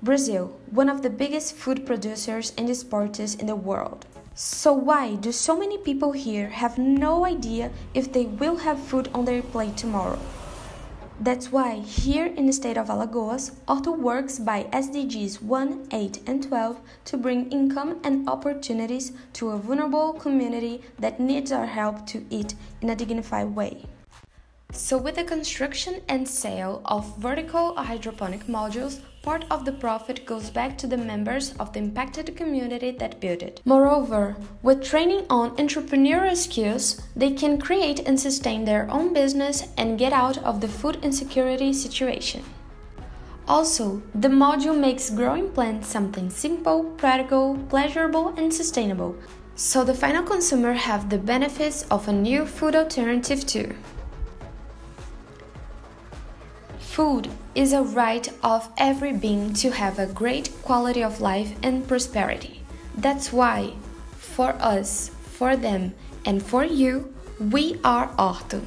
Brazil, one of the biggest food producers and exporters in the world. So why do so many people here have no idea if they will have food on their plate tomorrow? That's why here in the state of Alagoas, Horto works by SDGs 1, 8 and 12 to bring income and opportunities to a vulnerable community that needs our help to eat in a dignified way. So with the construction and sale of vertical hydroponic modules, part of the profit goes back to the members of the impacted community that built it. Moreover, with training on entrepreneurial skills, they can create and sustain their own business and get out of the food insecurity situation. Also, the module makes growing plants something simple, practical, pleasurable, and sustainable, so the final consumer have the benefits of a new food alternative too. Food is a right of every being to have a great quality of life and prosperity. That's why, for us, for them, and for you, we are Horto.